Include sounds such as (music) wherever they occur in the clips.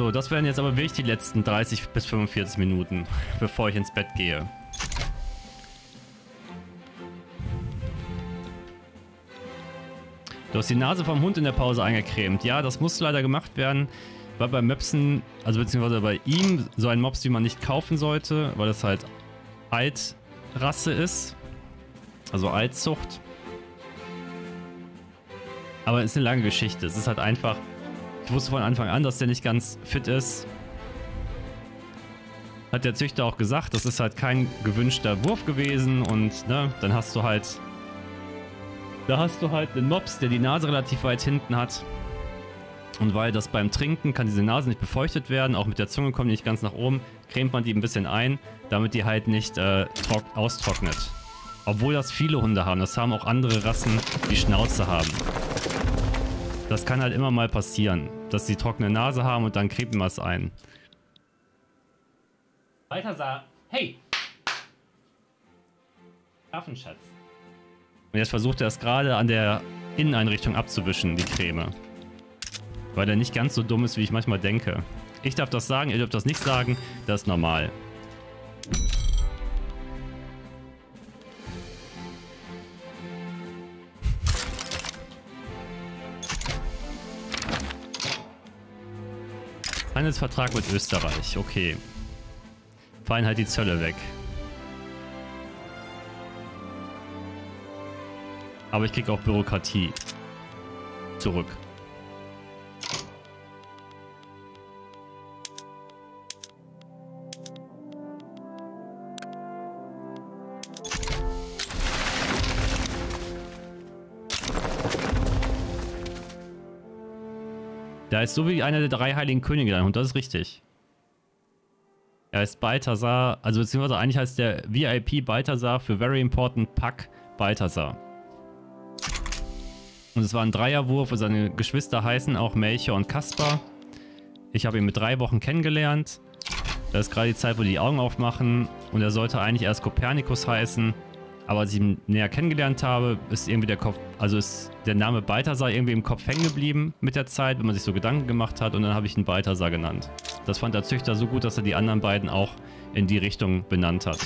So, das wären jetzt aber wirklich die letzten 30 bis 45 Minuten, bevor ich ins Bett gehe. Du hast die Nase vom Hund in der Pause eingecremt. Ja, das muss leider gemacht werden, weil bei Möpsen, also beziehungsweise bei ihm, so ein Mops, wie man nicht kaufen sollte, weil das halt Altrasse ist. Also Altzucht. Aber es ist eine lange Geschichte. Es ist halt einfach... Wusste von Anfang an, dass der nicht ganz fit ist. Hat der Züchter auch gesagt, das ist halt kein gewünschter Wurf gewesen und ne, dann hast du halt da hast du halt einen Mops, der die Nase relativ weit hinten hat. Und weil das beim Trinken kann diese Nase nicht befeuchtet werden, auch mit der Zunge kommt die nicht ganz nach oben, cremt man die ein bisschen ein, damit die halt nicht äh, austrocknet. Obwohl das viele Hunde haben, das haben auch andere Rassen, die Schnauze haben. Das kann halt immer mal passieren, dass sie trockene Nase haben und dann cremen wir es ein. Balthasar, hey! Affenschatz. Und jetzt versucht er es gerade an der Inneneinrichtung abzuwischen, die Creme. Weil er nicht ganz so dumm ist, wie ich manchmal denke. Ich darf das sagen, ihr dürft das nicht sagen, das ist normal. Handelsvertrag mit Österreich, okay. Fallen halt die Zölle weg. Aber ich kriege auch Bürokratie zurück. Da ist so wie einer der drei heiligen Könige dann und das ist richtig. Er ist Balthasar, also beziehungsweise eigentlich heißt der VIP Balthasar für Very Important Pack Balthasar. Und es war ein Dreierwurf, seine Geschwister heißen auch Melchior und Kaspar. Ich habe ihn mit drei Wochen kennengelernt. Das ist gerade die Zeit, wo die Augen aufmachen. Und er sollte eigentlich erst Kopernikus heißen. Aber als ich ihn näher kennengelernt habe, ist irgendwie der Kopf, also ist der Name Balthasar irgendwie im Kopf hängen geblieben mit der Zeit, wenn man sich so Gedanken gemacht hat. Und dann habe ich ihn Balthasar genannt. Das fand der Züchter so gut, dass er die anderen beiden auch in die Richtung benannt hat.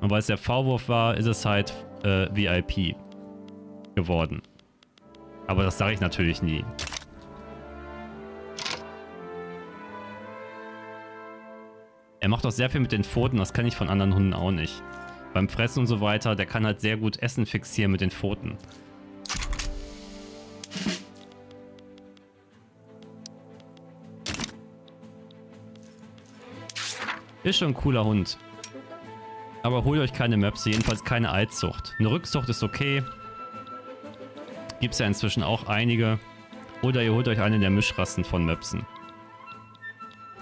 Und weil es der V-Wurf war, ist es halt äh, VIP geworden. Aber das sage ich natürlich nie. Er macht auch sehr viel mit den Pfoten, das kann ich von anderen Hunden auch nicht. Beim Fressen und so weiter, der kann halt sehr gut Essen fixieren mit den Pfoten. Ist schon ein cooler Hund. Aber holt euch keine Möpse, jedenfalls keine Altzucht. Eine Rückzucht ist okay, Gibt es ja inzwischen auch einige. Oder ihr holt euch eine der Mischrassen von Möpsen.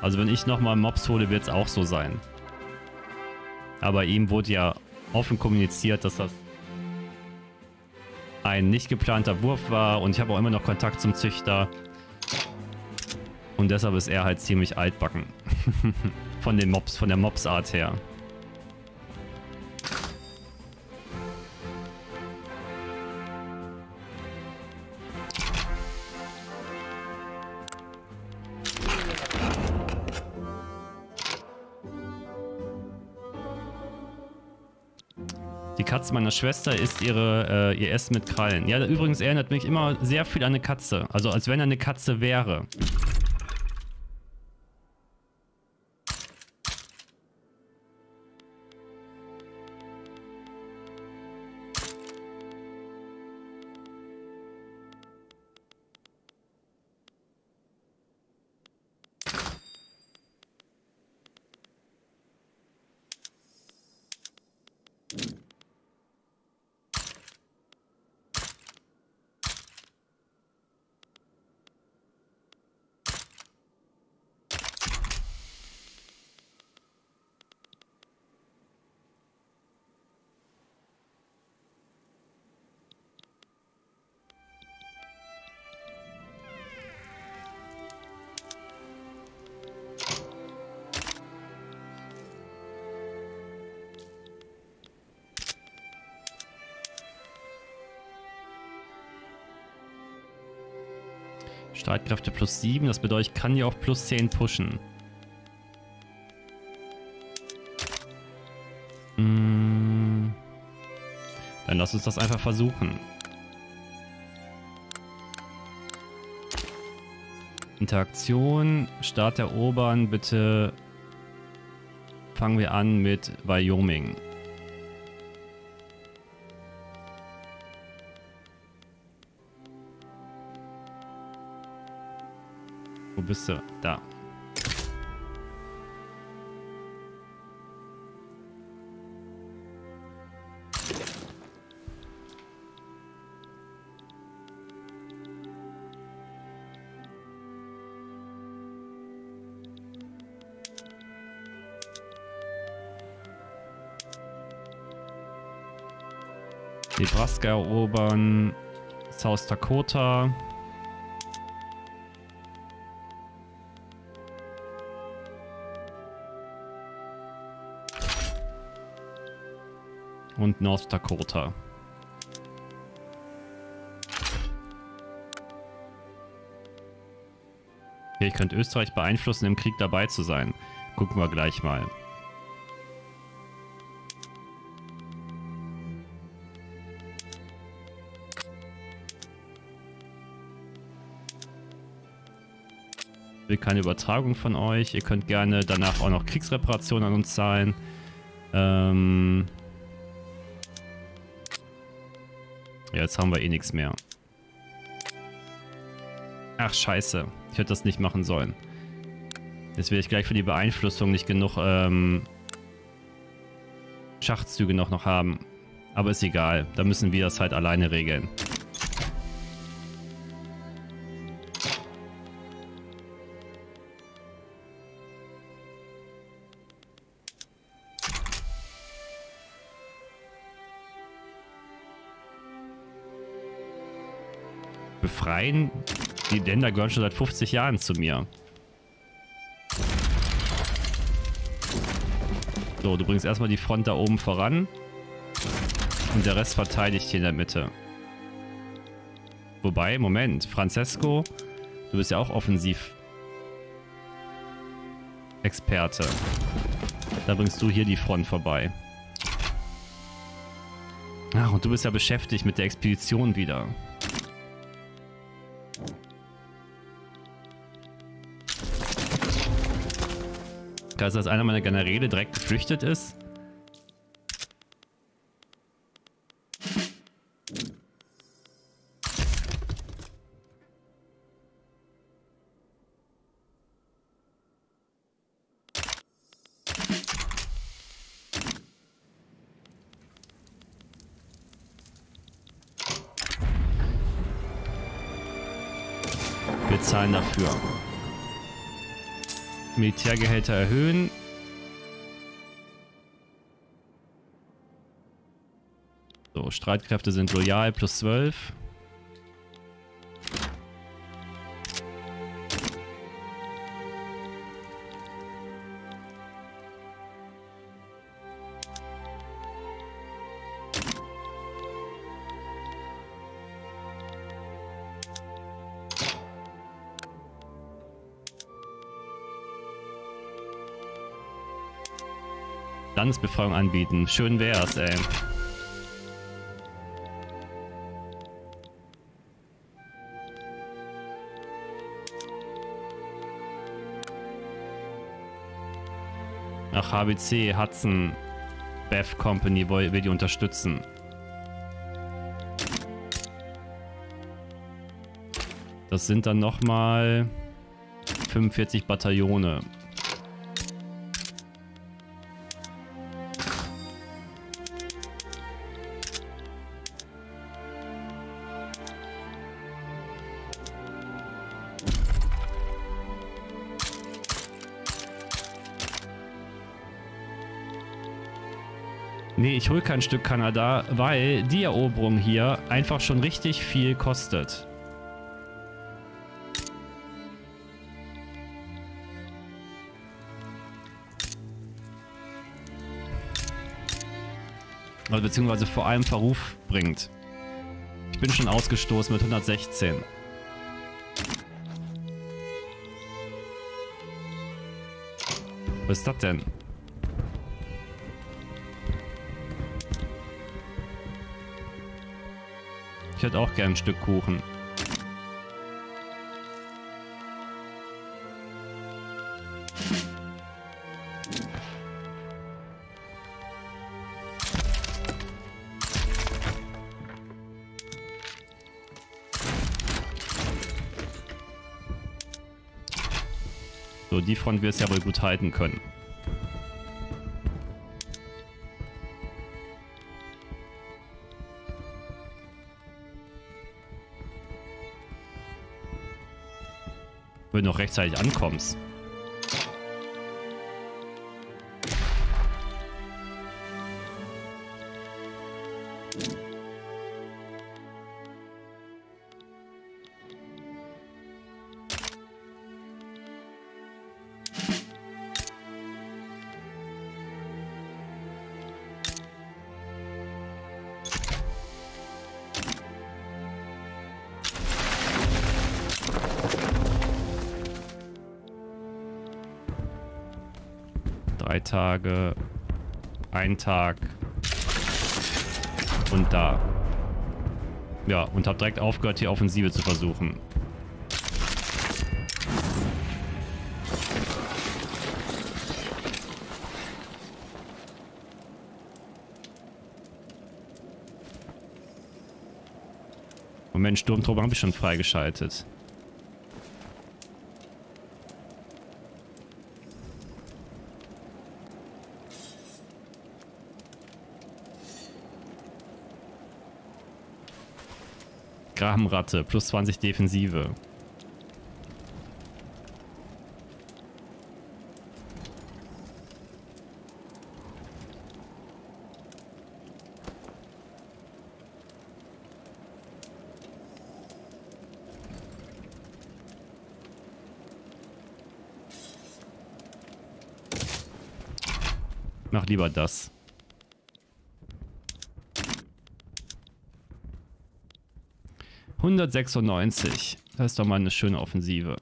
Also wenn ich nochmal Mops hole, wird es auch so sein. Aber ihm wurde ja offen kommuniziert, dass das ein nicht geplanter Wurf war und ich habe auch immer noch Kontakt zum Züchter. Und deshalb ist er halt ziemlich altbacken. (laughs) von den Mops, von der Mopsart her. Katze meiner Schwester isst ihre, äh, ihr Essen mit Krallen. Ja, übrigens erinnert mich immer sehr viel an eine Katze. Also als wenn er eine Katze wäre. Streitkräfte plus 7, das bedeutet, ich kann die auf plus 10 pushen. Hm. Dann lass uns das einfach versuchen. Interaktion, Start erobern, bitte fangen wir an mit Wyoming. Bist du? Da. Nebraska erobern, South Dakota. Und North Dakota. Okay, ich könnte Österreich beeinflussen, im Krieg dabei zu sein. Gucken wir gleich mal. will keine Übertragung von euch. Ihr könnt gerne danach auch noch Kriegsreparationen an uns zahlen. Ähm ja, jetzt haben wir eh nichts mehr. Ach, scheiße. Ich hätte das nicht machen sollen. Jetzt werde ich gleich für die Beeinflussung nicht genug ähm, Schachzüge noch, noch haben. Aber ist egal. Da müssen wir das halt alleine regeln. Die Länder gehören schon seit 50 Jahren zu mir. So, du bringst erstmal die Front da oben voran. Und der Rest verteidigt hier in der Mitte. Wobei, Moment, Francesco, du bist ja auch offensiv Experte. Da bringst du hier die Front vorbei. Ach, und du bist ja beschäftigt mit der Expedition wieder. Also, dass einer meiner Generäle direkt geflüchtet ist. Wir zahlen dafür. Militärgehälter erhöhen. So, Streitkräfte sind loyal plus 12. Landesbefreiung anbieten. Schön wär's, ey. Ach, HBC, Hudson, Bev Company will die unterstützen. Das sind dann nochmal 45 Bataillone. ich hole kein Stück Kanada, weil die Eroberung hier einfach schon richtig viel kostet. Also beziehungsweise vor allem Verruf bringt. Ich bin schon ausgestoßen mit 116. Was ist das denn? Hätte auch gern ein Stück Kuchen. So, die Front wird es ja wohl gut halten können. Noch rechtzeitig ankommst. Ein Tag und da. Ja, und hab direkt aufgehört, die Offensive zu versuchen. Moment, Sturmtruppe habe ich schon freigeschaltet. Grabenratte, plus 20 Defensive. Mach lieber das. Hundertsechsundneunzig. Das ist doch mal eine schöne Offensive.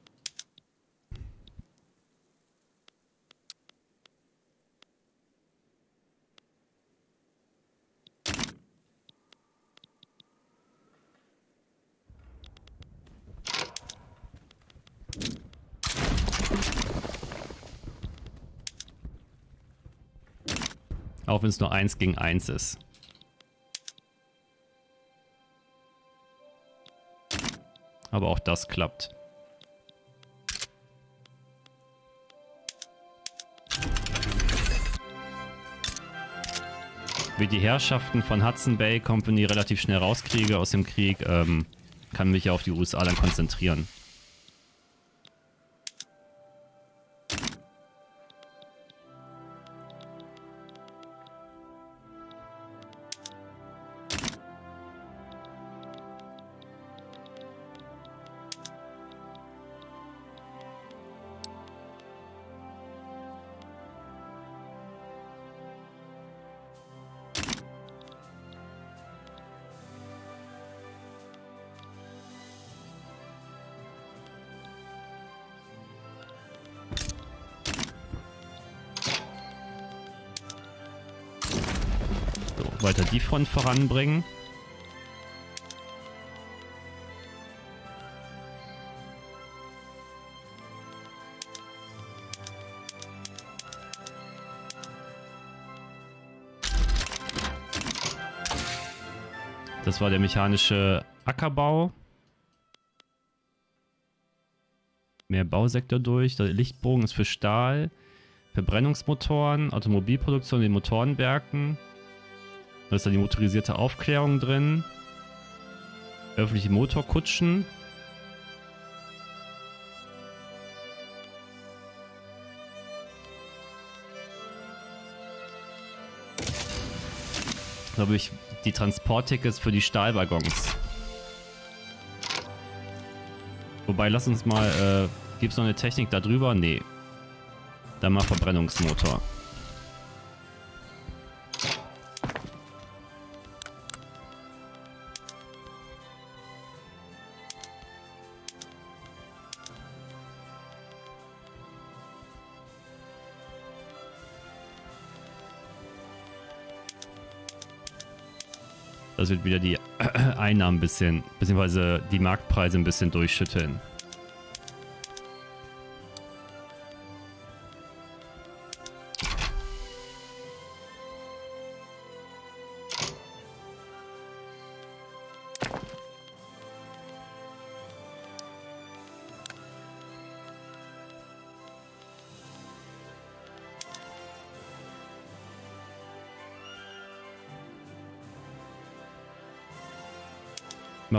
Auch wenn es nur eins gegen eins ist. Aber auch das klappt. Wie die Herrschaften von Hudson Bay Company relativ schnell rauskriege aus dem Krieg, ähm, kann mich ja auf die USA dann konzentrieren. Weiter die Front voranbringen. Das war der mechanische Ackerbau. Mehr Bausektor durch. Der Lichtbogen ist für Stahl. Verbrennungsmotoren, Automobilproduktion in den Motorenwerken. Da ist dann die motorisierte Aufklärung drin. Öffentliche Motorkutschen. Glaube ich, die Transporttickets für die Stahlwaggons. Wobei, lass uns mal, äh, gibt es noch eine Technik da drüber? Nee. Dann mal Verbrennungsmotor. Das wird wieder die (clears throat) Einnahmen ein bisschen, beziehungsweise die Marktpreise ein bisschen durchschütteln.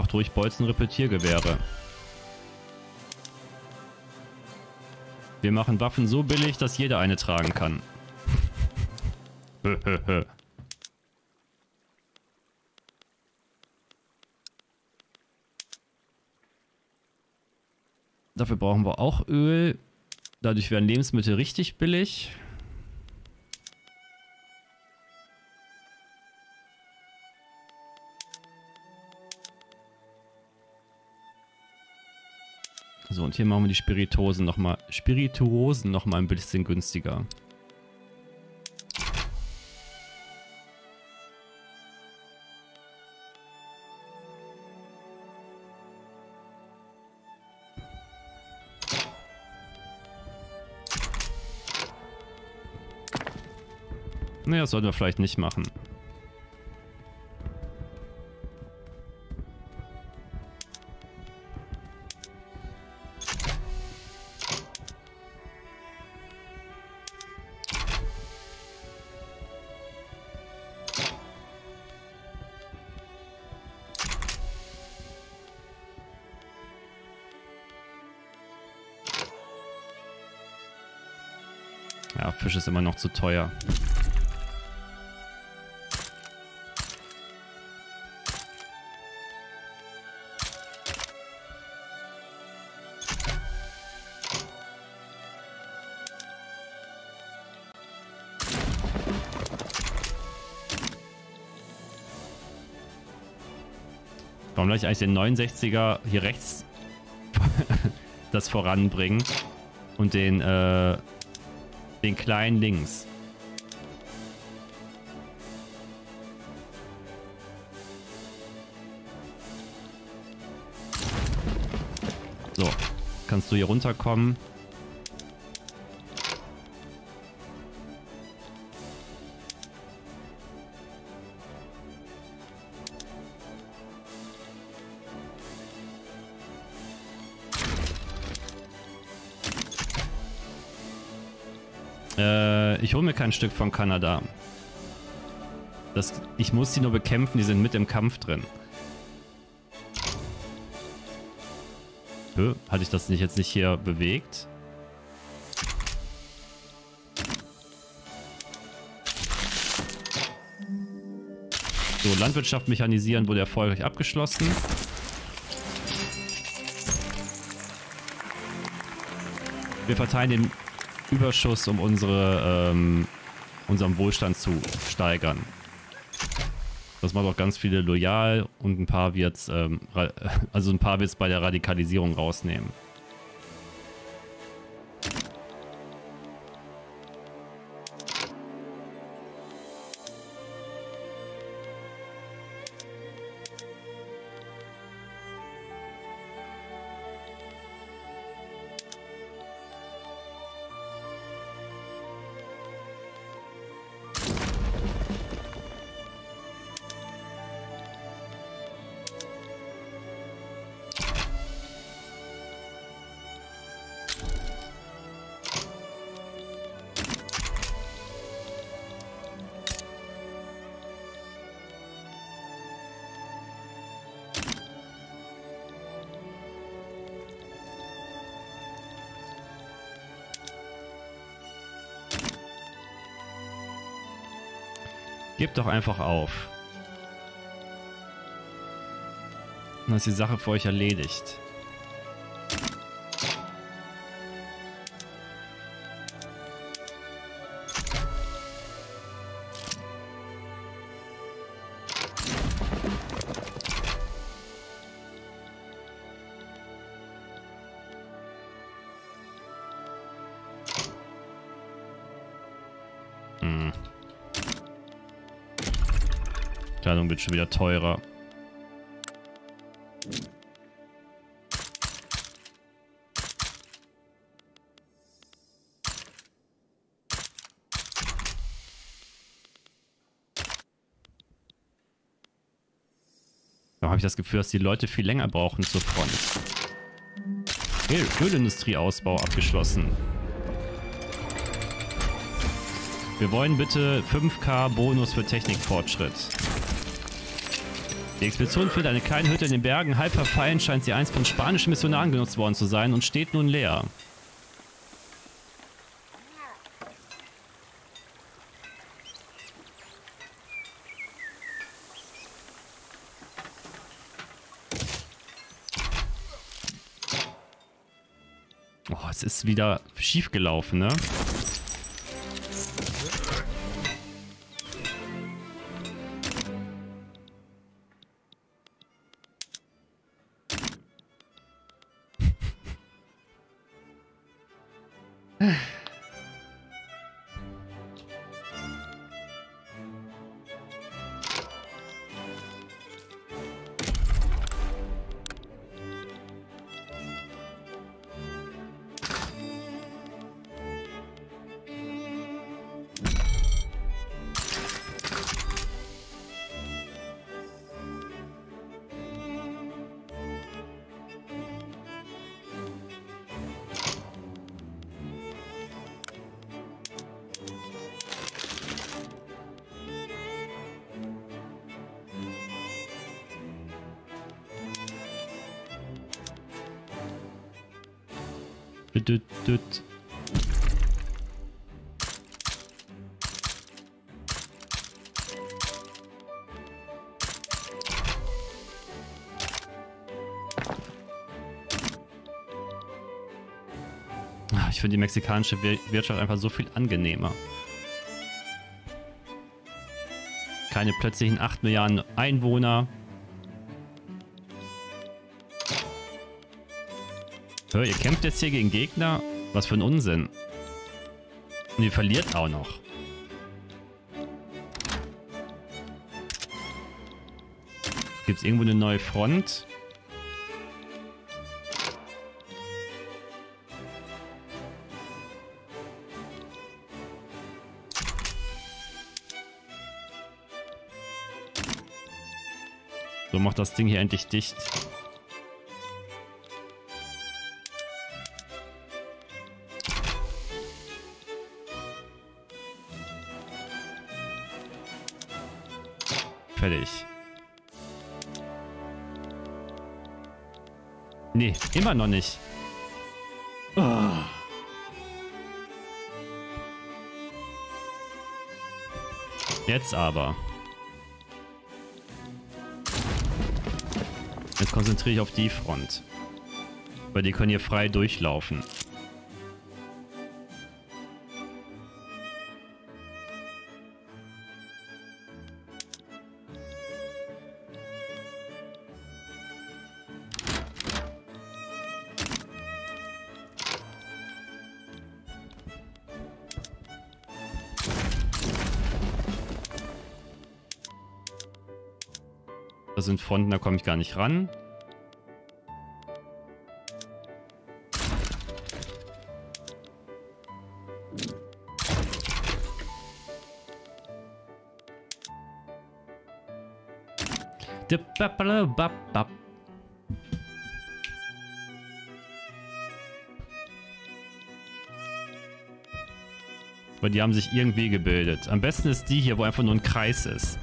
Macht ruhig Bolzen Repetiergewehre. Wir machen Waffen so billig, dass jeder eine tragen kann. (laughs) Dafür brauchen wir auch Öl. Dadurch werden Lebensmittel richtig billig. Hier machen wir die Spirituosen nochmal, Spirituosen nochmal ein bisschen günstiger. Naja, das sollten wir vielleicht nicht machen. Ist immer noch zu teuer. Warum lasse ich eigentlich den 69er hier rechts (laughs) das voranbringen und den äh, den kleinen links. So, kannst du hier runterkommen. Kein Stück von Kanada. Das, ich muss die nur bekämpfen, die sind mit im Kampf drin. Hatte ich das nicht jetzt nicht hier bewegt? So, Landwirtschaft mechanisieren wurde erfolgreich abgeschlossen. Wir verteilen den Überschuss, um unsere, ähm, unseren Wohlstand zu steigern. Das macht auch ganz viele loyal und ein paar wird's, ähm, (laughs) also ein paar wird's bei der Radikalisierung rausnehmen. Doch einfach auf. Dann ist die Sache für euch erledigt. Wird schon wieder teurer. Da habe ich das Gefühl, dass die Leute viel länger brauchen zur Front. Öl Ölindustrieausbau abgeschlossen. Wir wollen bitte 5k Bonus für Technikfortschritt. Die Expedition findet eine kleine Hütte in den Bergen. Halb verfallen scheint sie einst von spanischen Missionaren genutzt worden zu sein und steht nun leer. Oh, es ist wieder schief gelaufen, ne? Mexikanische Wir- Wirtschaft einfach so viel angenehmer. Keine plötzlichen 8 Milliarden Einwohner. Hör, ihr kämpft jetzt hier gegen Gegner? Was für ein Unsinn. Und ihr verliert auch noch. Gibt es irgendwo eine neue Front? So, macht das Ding hier endlich dicht. Fertig. Nee, immer noch nicht. Oh. Jetzt aber. Jetzt konzentriere ich auf die Front. Weil die können hier frei durchlaufen. Sind Fronten, da komme ich gar nicht ran. Weil die haben sich irgendwie gebildet. Am besten ist die hier, wo einfach nur ein Kreis ist.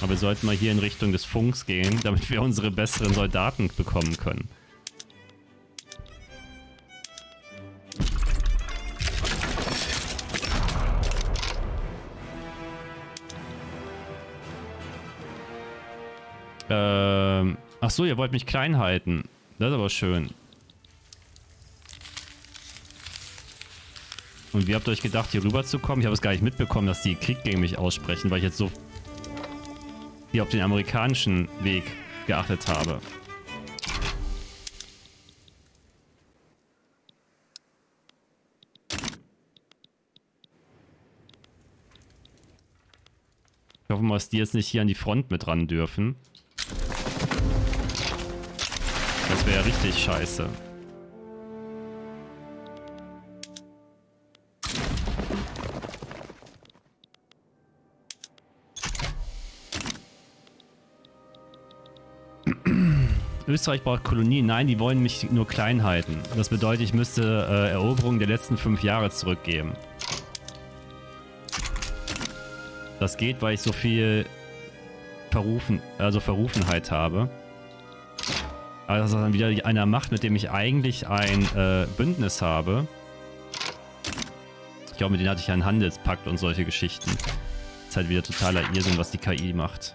Aber wir sollten mal hier in Richtung des Funks gehen, damit wir unsere besseren Soldaten bekommen können. Ähm, ach so, ihr wollt mich klein halten. Das ist aber schön. Und wie habt ihr euch gedacht, hier rüber zu kommen? Ich habe es gar nicht mitbekommen, dass die Krieg gegen mich aussprechen, weil ich jetzt so hier auf den amerikanischen Weg geachtet habe. Ich hoffe mal, dass die jetzt nicht hier an die Front mit ran dürfen. Das wäre ja richtig scheiße. Österreich braucht Kolonien. Nein, die wollen mich nur klein halten. Das bedeutet, ich müsste äh, Eroberungen der letzten fünf Jahre zurückgeben. Das geht, weil ich so viel Verrufen, also Verrufenheit habe. Aber das ist dann wieder einer Macht, mit dem ich eigentlich ein äh, Bündnis habe. Ich glaube, mit denen hatte ich einen Handelspakt und solche Geschichten. Ist halt wieder totaler Irrsinn, was die KI macht.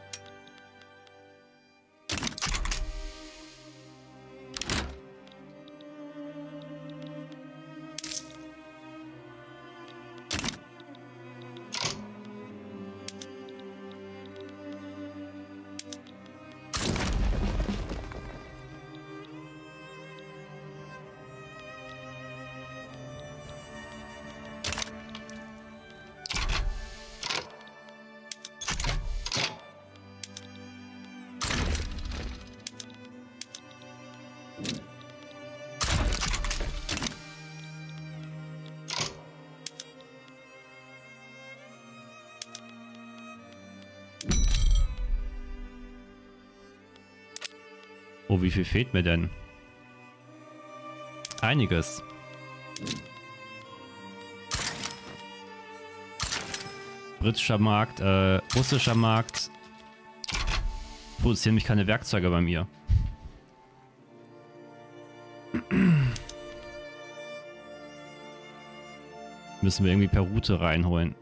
Oh, wie viel fehlt mir denn? Einiges. Britischer Markt, äh, russischer Markt. Produzieren mich keine Werkzeuge bei mir. (clears throat) Müssen wir irgendwie per Route reinholen.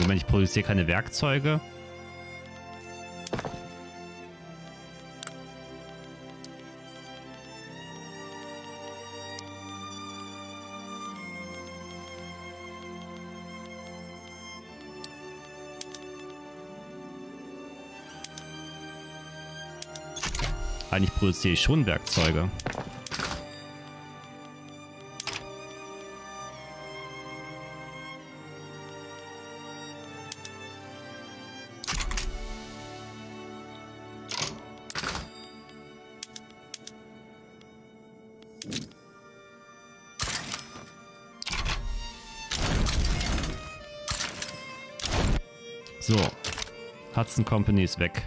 Moment, ich produziere keine Werkzeuge. Eigentlich produziere ich schon Werkzeuge. So. Hudson Company ist weg.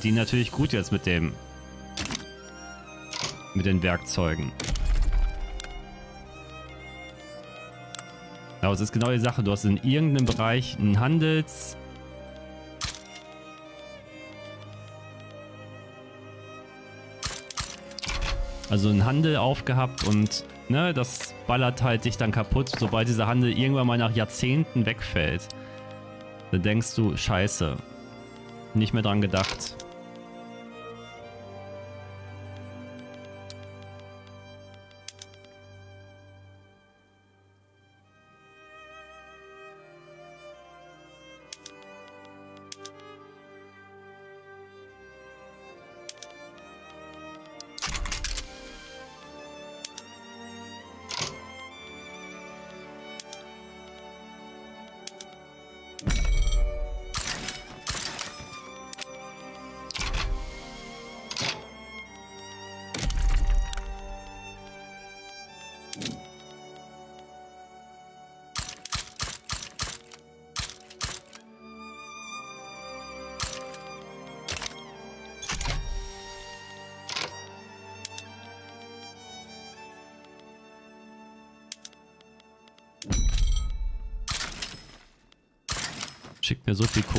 Verdienen natürlich gut jetzt mit dem... Mit den Werkzeugen. Aber es ist genau die Sache. Du hast in irgendeinem Bereich einen Handels... Also einen Handel aufgehabt und ne, das ballert halt dich dann kaputt, sobald dieser Handel irgendwann mal nach Jahrzehnten wegfällt. Dann denkst du, scheiße, nicht mehr dran gedacht.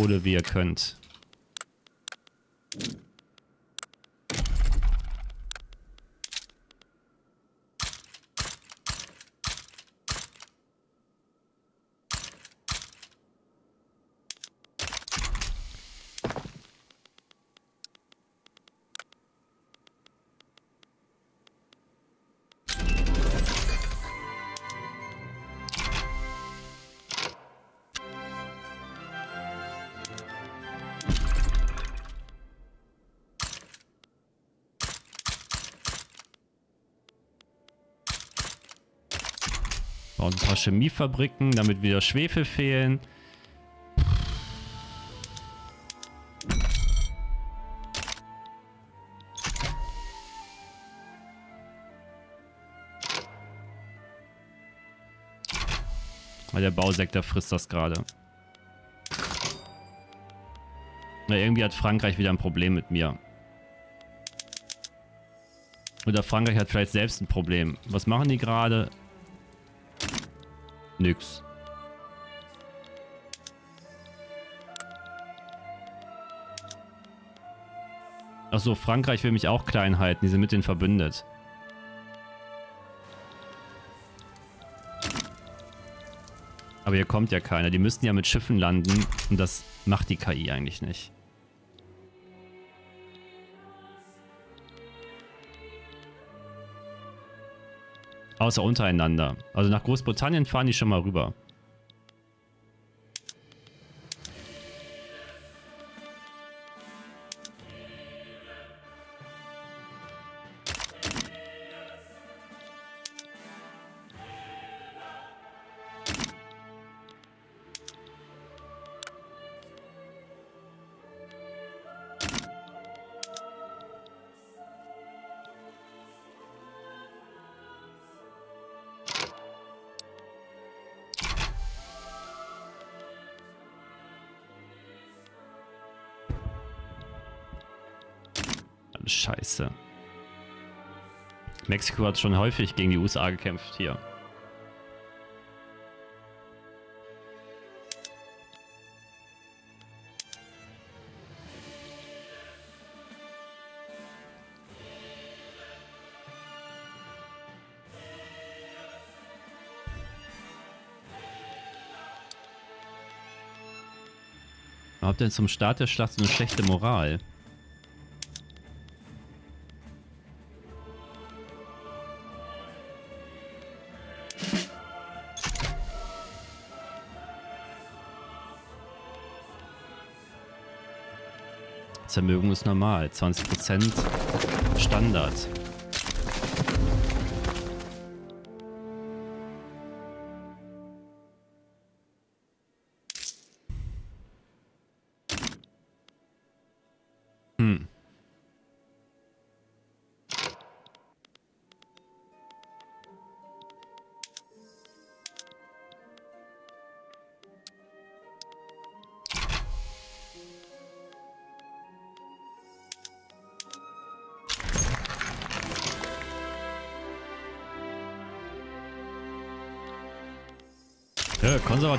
Kohle, wie ihr könnt. Chemiefabriken, damit wieder Schwefel fehlen. Weil der Bausektor frisst das gerade. Ja, irgendwie hat Frankreich wieder ein Problem mit mir. Oder Frankreich hat vielleicht selbst ein Problem. Was machen die gerade? Nix. Achso, Frankreich will mich auch klein halten. Die sind mit denen verbündet. Aber hier kommt ja keiner. Die müssten ja mit Schiffen landen. Und das macht die KI eigentlich nicht. Außer untereinander. Also nach Großbritannien fahren die schon mal rüber. Mexiko hat schon häufig gegen die USA gekämpft hier. Habt ihr zum Start der Schlacht so eine schlechte Moral? Zermögen ist normal. 20% Standard.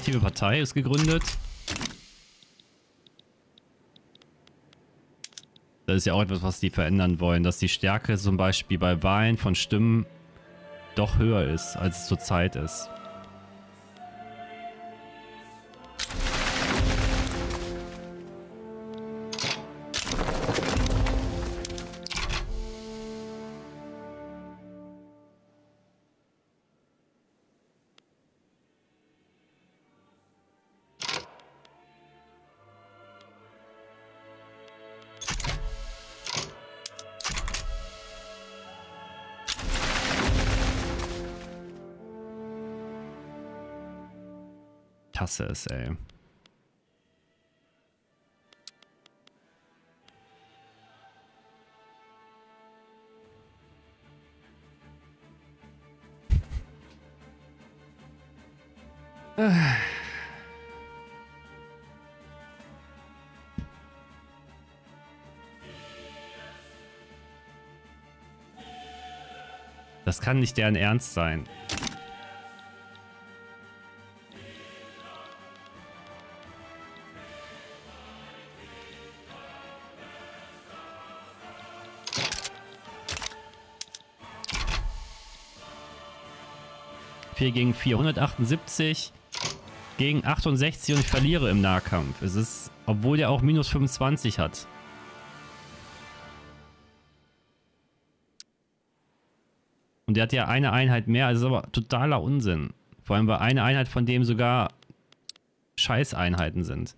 Konservative Partei ist gegründet. Das ist ja auch etwas, was die verändern wollen, dass die Stärke zum Beispiel bei Wahlen von Stimmen doch höher ist, als es zurzeit ist. Hasse es, ey. Das kann nicht deren Ernst sein. 4 gegen 4. 178 gegen 68 und ich verliere im Nahkampf. Es ist, obwohl der auch minus 25 hat. Und der hat ja eine Einheit mehr, also ist aber totaler Unsinn. Vor allem, weil eine Einheit von dem sogar Scheißeinheiten sind.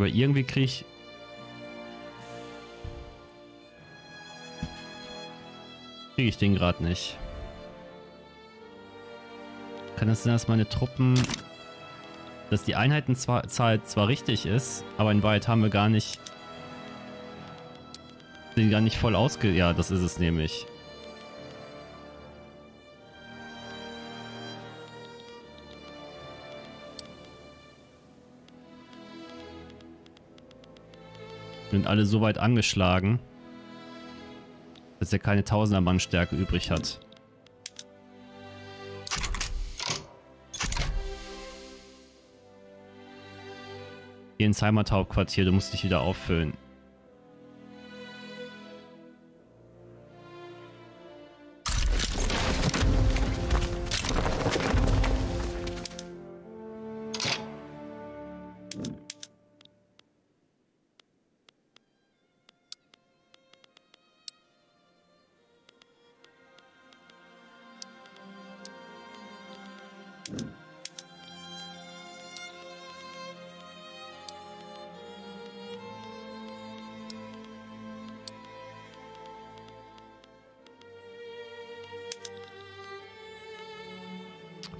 Aber irgendwie kriege ich... Kriege ich den gerade nicht. Kann das sein, dass meine Truppen... Dass die Einheitenzahl zwar richtig ist, aber in Wahrheit haben wir gar nicht... Sind gar nicht voll ausge... Ja, das ist es nämlich. Sind alle so weit angeschlagen, dass er keine Tausender-Mann-Stärke übrig hat. Geh ins Heimathauptquartier, du musst dich wieder auffüllen.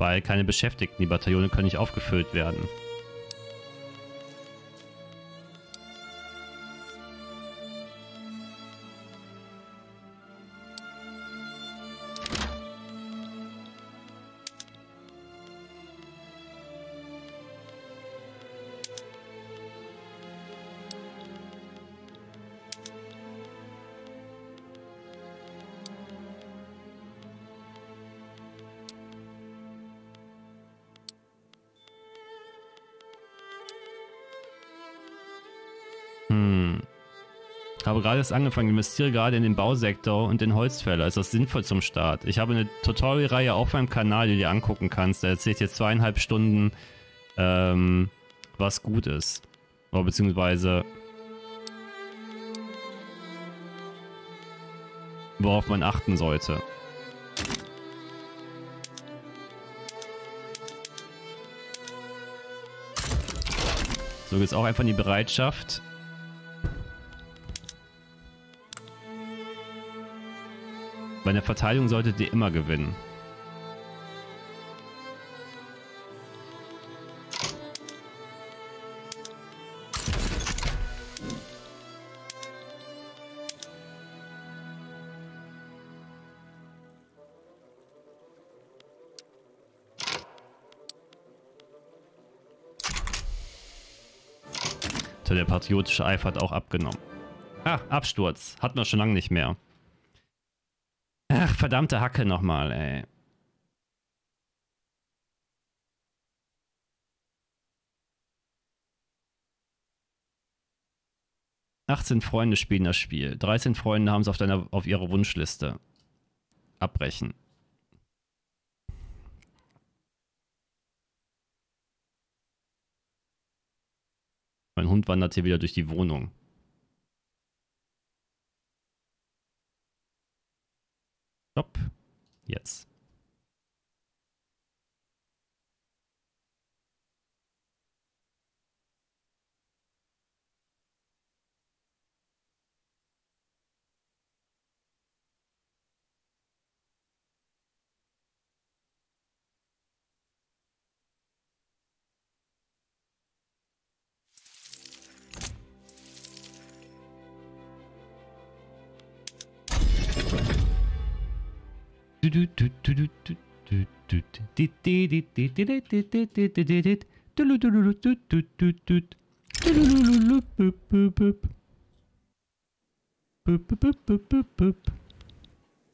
Weil keine Beschäftigten, die Bataillone können nicht aufgefüllt werden. Erst angefangen, investiere gerade in den Bausektor und den Holzfäller. Ist das sinnvoll zum Start? Ich habe eine Tutorial-Reihe auf meinem Kanal, die du dir angucken kannst. Da erzählt jetzt zweieinhalb Stunden, ähm, was gut ist. Oder beziehungsweise worauf man achten sollte. So, jetzt auch einfach in die Bereitschaft. Bei der Verteidigung solltet ihr immer gewinnen. Der patriotische Eifer hat auch abgenommen. Ah, Absturz. Hatten wir schon lange nicht mehr. Verdammte Hacke nochmal, ey. Achtzehn Freunde spielen das Spiel. 13 Freunde haben es auf, deiner, auf ihrer Wunschliste. Abbrechen. Mein Hund wandert hier wieder durch die Wohnung. Stopp. Jetzt.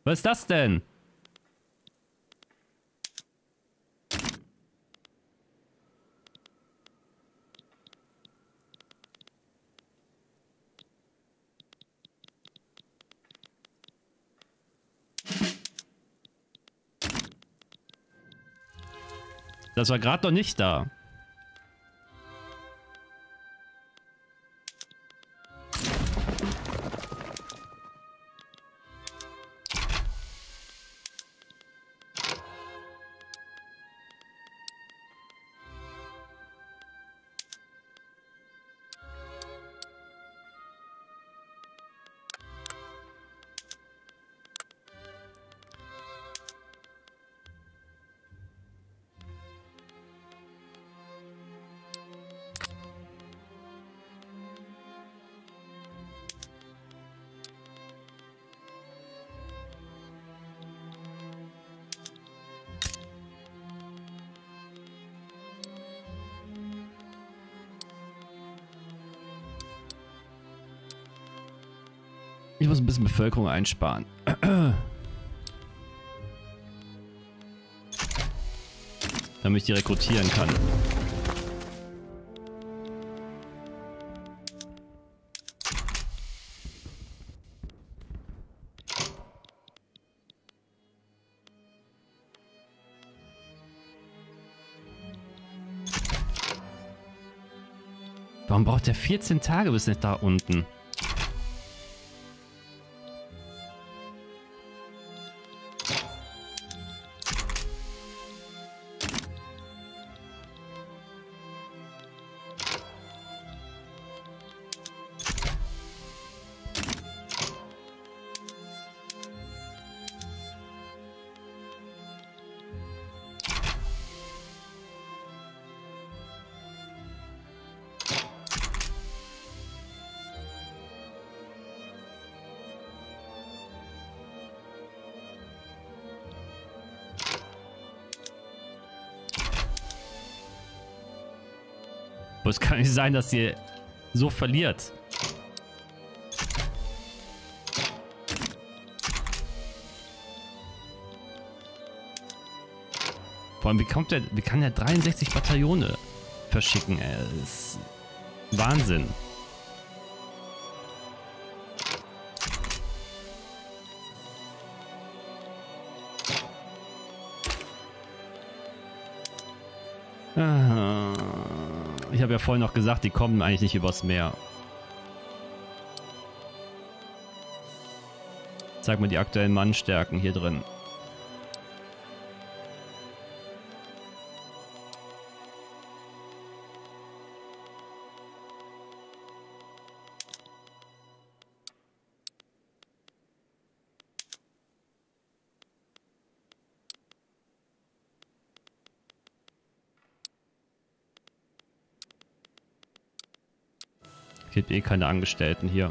Was ist das denn? Das war gerade noch nicht da. Ich muss ein bisschen Bevölkerung einsparen. (clears throat) Damit ich die rekrutieren kann. Warum braucht der 14 Tage bis nicht da unten? Kann nicht sein, dass ihr so verliert. Vor allem, wie kommt der, wie kann der 63 Bataillone verschicken? Ey? Das ist Wahnsinn. Ah. Habe ja vorhin noch gesagt, die kommen eigentlich nicht übers Meer. Zeig mir die aktuellen Mannstärken hier drin. Gibt eh keine Angestellten hier.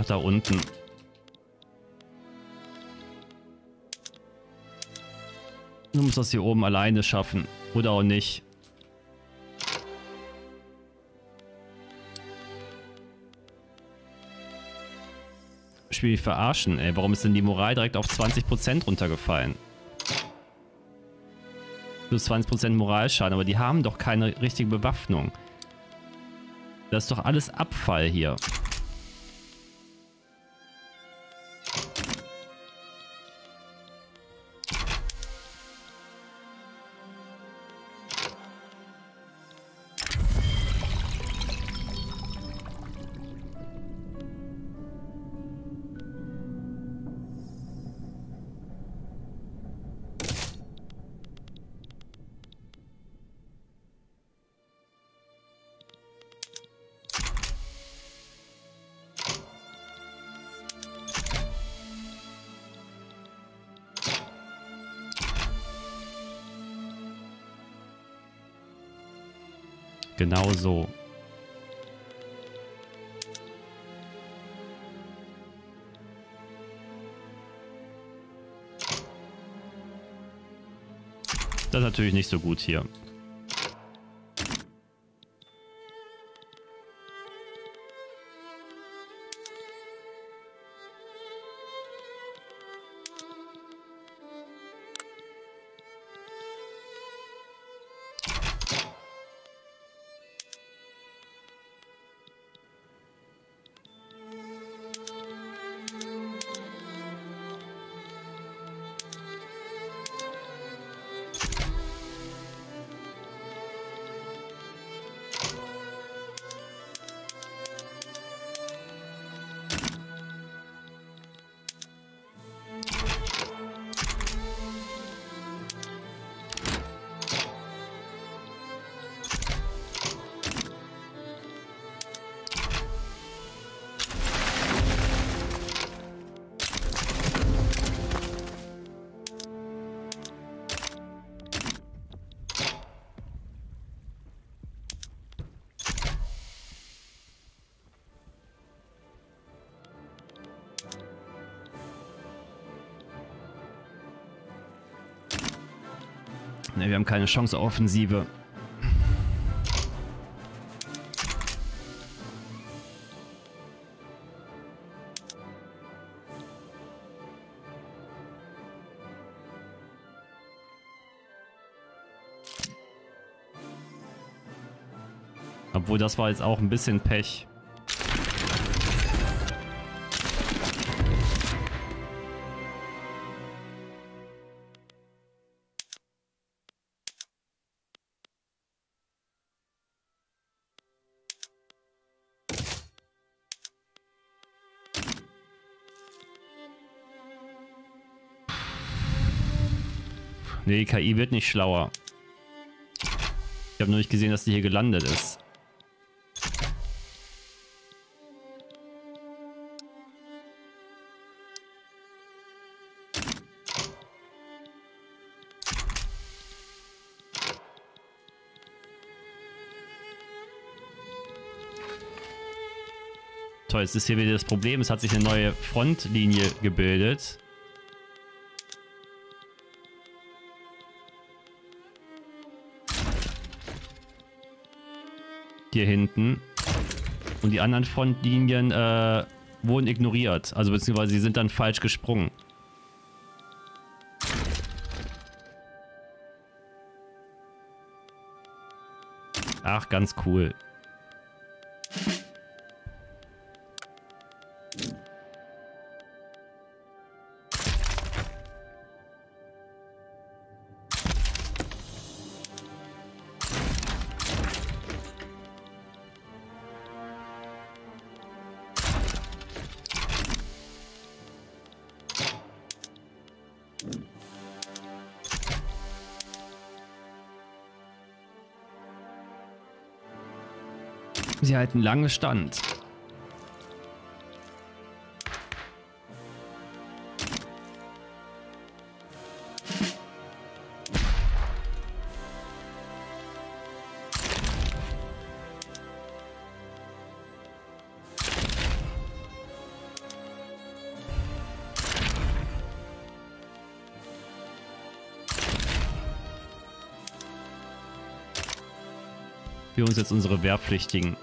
Nach da unten. Du musst das hier oben alleine schaffen. Oder auch nicht. Spiel mich verarschen, ey. Warum ist denn die Moral direkt auf 20% runtergefallen? Plus 20% Moralschaden, aber die haben doch keine richtige Bewaffnung. Das ist doch alles Abfall hier. Genau so. Das ist natürlich nicht so gut hier. Haben keine Chance Offensive. Obwohl, das war jetzt auch ein bisschen Pech. Nee, die KI wird nicht schlauer. Ich habe nur nicht gesehen, dass die hier gelandet ist. Toll, jetzt ist hier wieder das Problem. Es hat sich eine neue Frontlinie gebildet. Hier hinten. Und die anderen Frontlinien äh, wurden ignoriert. Also beziehungsweise sie sind dann falsch gesprungen. Ach, ganz cool. Halten lange stand. wir uns jetzt unsere Wehrpflichtigen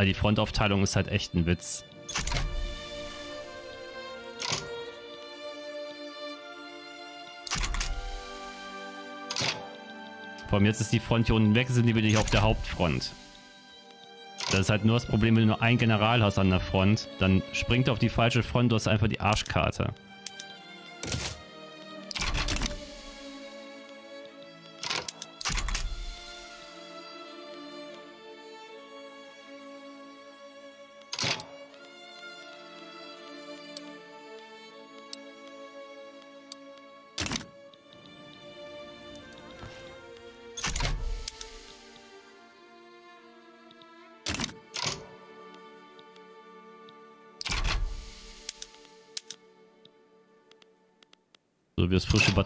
Weil die Frontaufteilung ist halt echt ein Witz. Vor allem jetzt ist die Front hier unten weg, sind die wieder auf der Hauptfront. Das ist halt nur das Problem, wenn du nur einen General hast an der Front, dann springt er auf die falsche Front, du hast einfach die Arschkarte.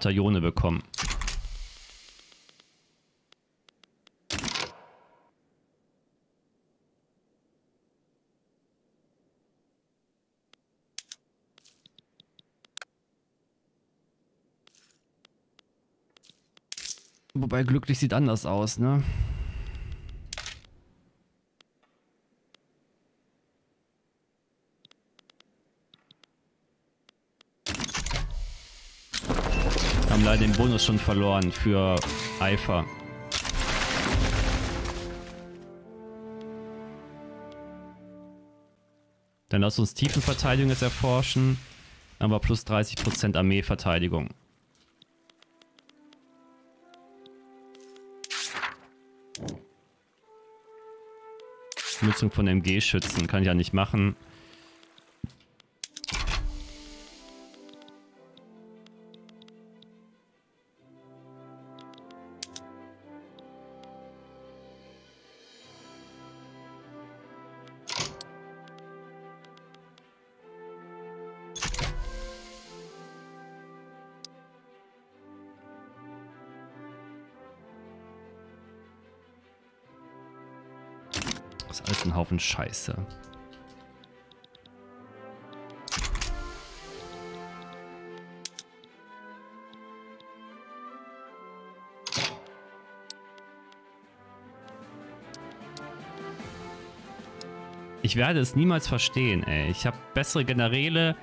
Bataillone bekommen. Wobei glücklich sieht anders aus, ne? Den Bonus schon verloren für Eifer. Dann lass uns Tiefenverteidigung jetzt erforschen. Aber plus 30% Armeeverteidigung. Nutzung von MG-Schützen kann ich ja nicht machen. Scheiße. Ich werde es niemals verstehen, ey. Ich habe bessere Generäle.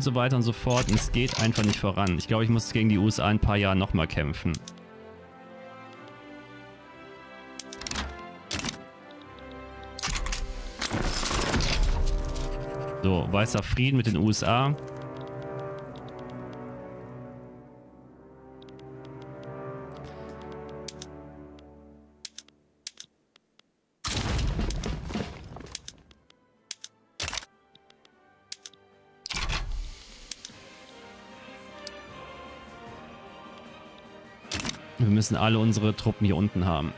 Und so weiter und so fort. Und es geht einfach nicht voran. Ich glaube, ich muss gegen die USA ein paar Jahre nochmal kämpfen. So, weißer Frieden mit den USA. Müssen alle unsere Truppen hier unten haben.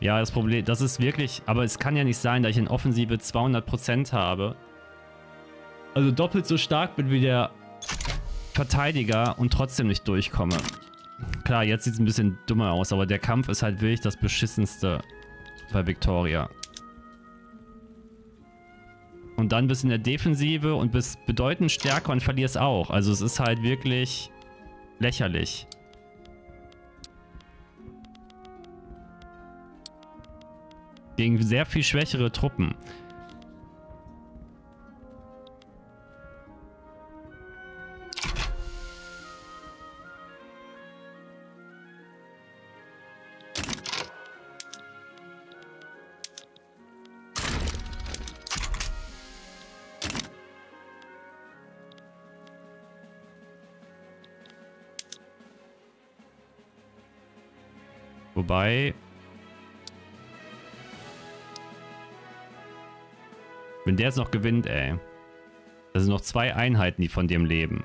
Ja, das Problem, das ist wirklich, aber es kann ja nicht sein, dass ich in Offensive 200% habe. Also doppelt so stark bin wie der Verteidiger und trotzdem nicht durchkomme. Klar, jetzt sieht es ein bisschen dummer aus, aber der Kampf ist halt wirklich das beschissenste bei Victoria. Und dann bist du in der Defensive und bist bedeutend stärker und verlierst auch. Also es ist halt wirklich lächerlich. Gegen sehr viel schwächere Truppen. Wobei... Wenn der jetzt noch gewinnt, ey. Das sind noch zwei Einheiten, die von dem leben.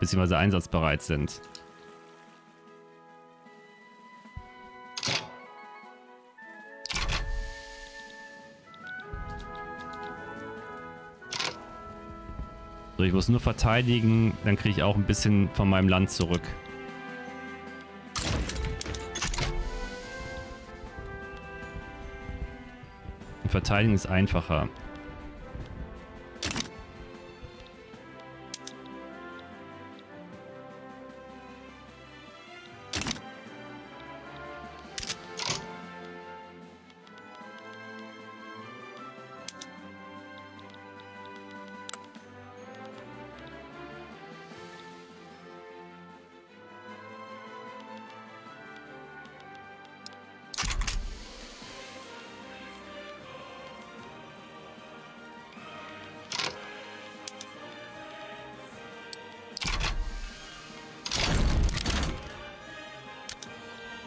Beziehungsweise einsatzbereit sind. So, ich muss nur verteidigen, dann kriege ich auch ein bisschen von meinem Land zurück. Verteidigen ist einfacher.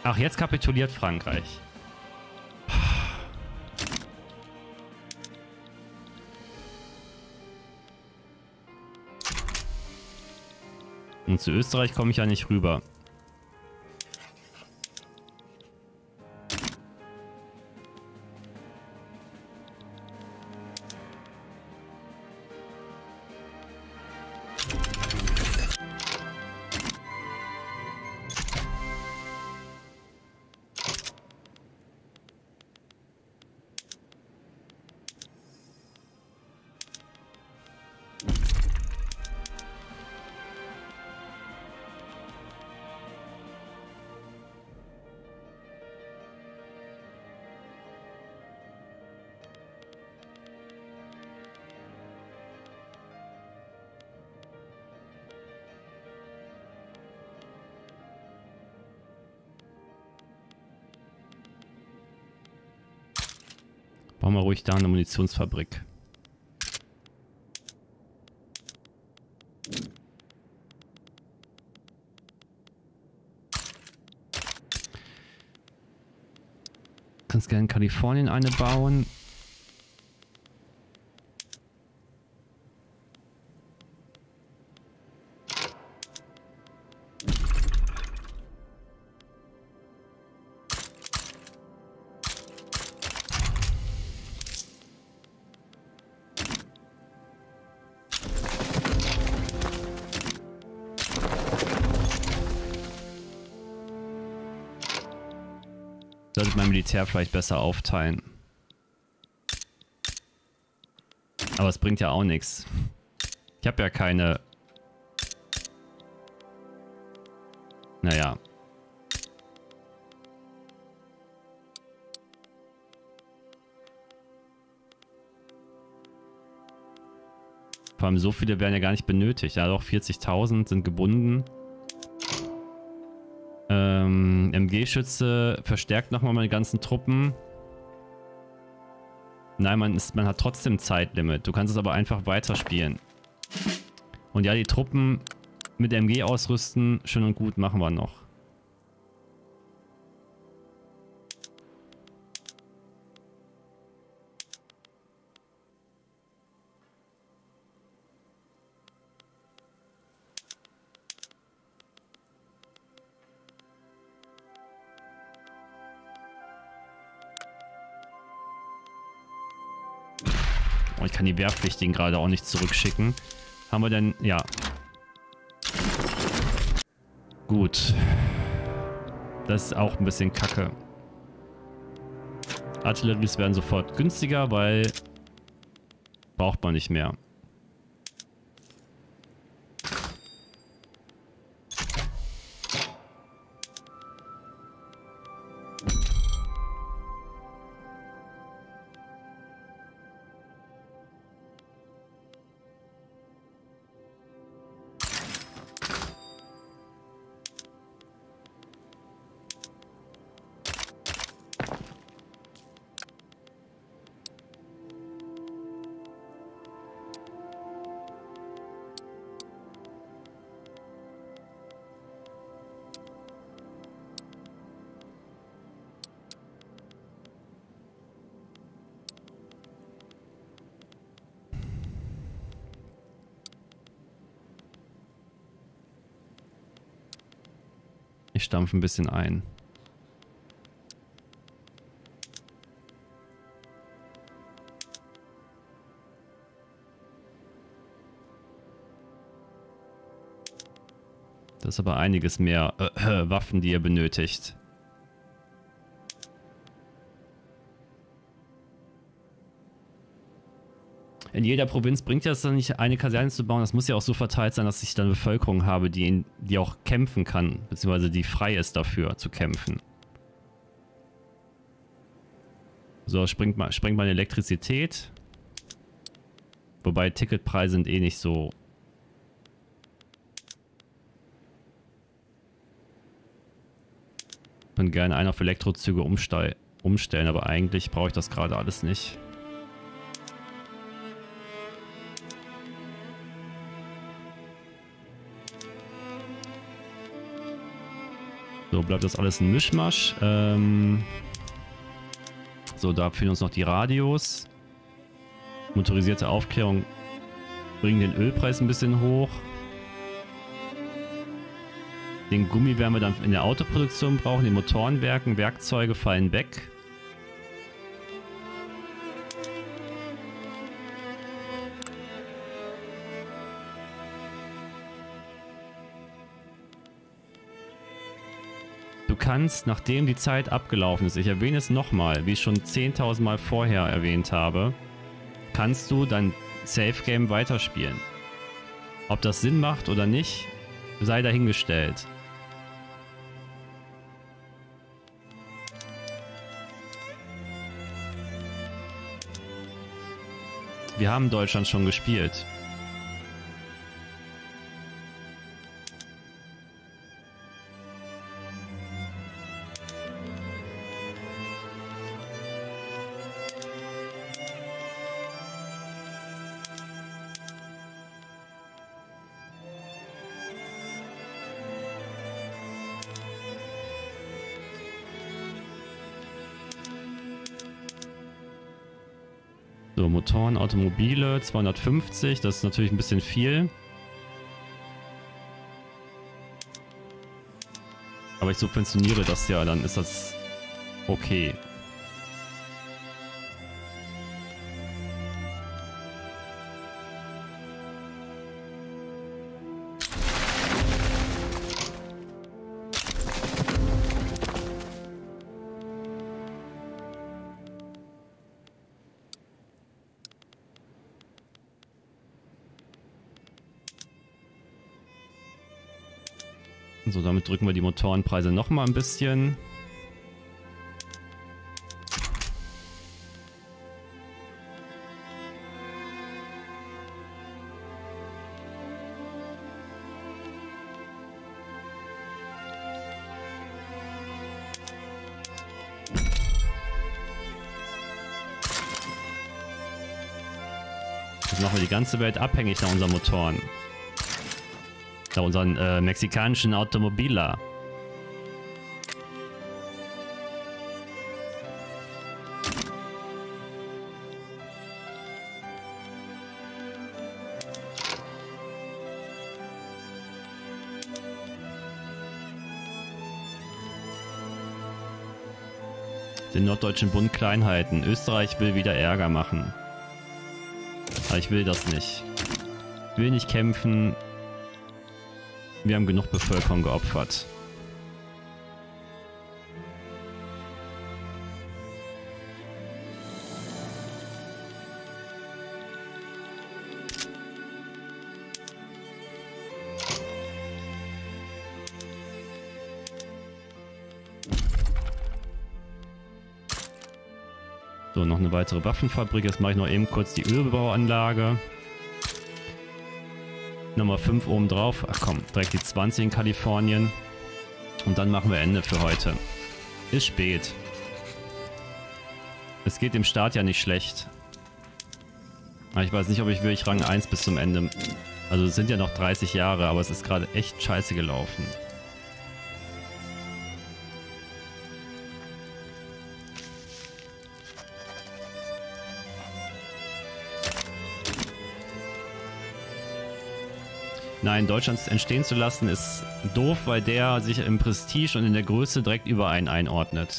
Ach, jetzt kapituliert Frankreich. Und zu Österreich komme ich ja nicht rüber. Da eine Munitionsfabrik. Kannst gerne in Kalifornien eine bauen. Militär vielleicht besser aufteilen. Aber es bringt ja auch nichts. Ich habe ja keine... Naja. Vor allem so viele werden ja gar nicht benötigt. Ja doch, 40.000 sind gebunden. Ähm, MG-Schütze verstärkt nochmal meine ganzen Truppen. Nein, man, ist, man hat trotzdem Zeitlimit. Du kannst es aber einfach weiterspielen. Und ja, die Truppen mit MG ausrüsten, schön und gut, machen wir noch. Die Wehrpflichtigen gerade auch nicht zurückschicken. Haben wir denn... Ja. Gut. Das ist auch ein bisschen kacke. Artilleries werden sofort günstiger, weil... Braucht man nicht mehr. Ich stampfe ein bisschen ein. Das ist aber einiges mehr äh, äh, Waffen, die ihr benötigt. In jeder Provinz bringt ja es dann nicht, eine Kaserne zu bauen. Das muss ja auch so verteilt sein, dass ich dann Bevölkerung habe, die, in, die auch kämpfen kann, beziehungsweise die frei ist dafür zu kämpfen. So, springt, mal, sprengt meine Elektrizität. Wobei Ticketpreise sind eh nicht so... Ich kann gerne einen auf Elektrozüge umstellen, aber eigentlich brauche ich das gerade alles nicht. So, bleibt das alles ein Mischmasch. Ähm so, da fehlen uns noch die Radios. Motorisierte Aufklärung bringt den Ölpreis ein bisschen hoch. Den Gummi werden wir dann in der Autoproduktion brauchen, die Motorenwerken, Werkzeuge fallen weg. Du kannst, nachdem die Zeit abgelaufen ist, ich erwähne es nochmal, wie ich schon 10.000 Mal vorher erwähnt habe, kannst du dein Safe Game weiterspielen. Ob das Sinn macht oder nicht, sei dahingestellt. Wir haben Deutschland schon gespielt. Motoren, Automobile, 250, das ist natürlich ein bisschen viel. Aber ich subventioniere das ja, dann ist das okay. Drücken wir die Motorenpreise noch mal ein bisschen. Jetzt machen wir die ganze Welt abhängig nach unseren Motoren. Nach unseren äh, mexikanischen Automobiler. Den norddeutschen Bund klein halten. Österreich will wieder Ärger machen. Aber ich will das nicht. Ich will nicht kämpfen. Wir haben genug Bevölkerung geopfert. So, noch eine weitere Waffenfabrik. Jetzt mache ich noch eben kurz die Ölbauanlage. Nummer 5 oben drauf. Ach komm, direkt die 20 in Kalifornien. Und dann machen wir Ende für heute. Ist spät. Es geht dem Start ja nicht schlecht. Aber ich weiß nicht, ob ich wirklich Rang 1 bis zum Ende... Also es sind ja noch 30 Jahre, aber es ist gerade echt scheiße gelaufen. Nein, Deutschland entstehen zu lassen ist doof, weil der sich im Prestige und in der Größe direkt über einen einordnet.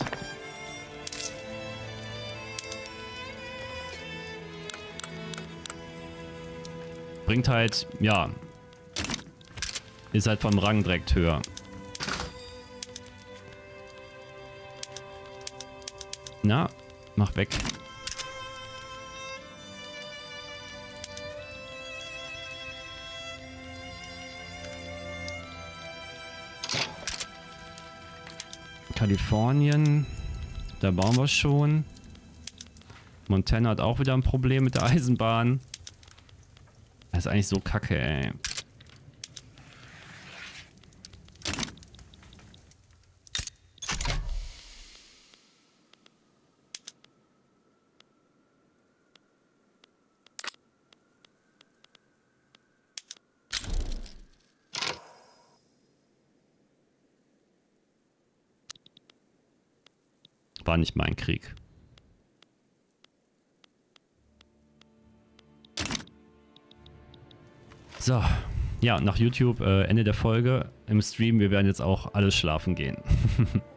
Bringt halt, ja, ist halt vom Rang direkt höher. Na, mach weg. Kalifornien. Da bauen wir schon. Montana hat auch wieder ein Problem mit der Eisenbahn. Das ist eigentlich so kacke, ey. War nicht mein Krieg. So, ja, nach YouTube, äh, Ende der Folge im Stream. Wir werden jetzt auch alles schlafen gehen. (laughs)